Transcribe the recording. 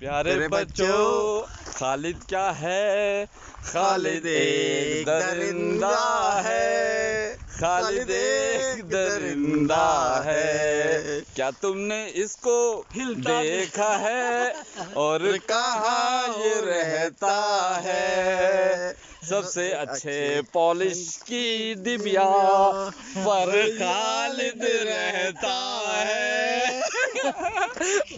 प्यारे बच्चों खालिद क्या है? खालिद एक दरिंदा है। खालिद एक दरिंदा है। क्या तुमने इसको देखा है? और कहा ये रहता है? सबसे अच्छे पॉलिश की दिव्या पर खालिद रहता है।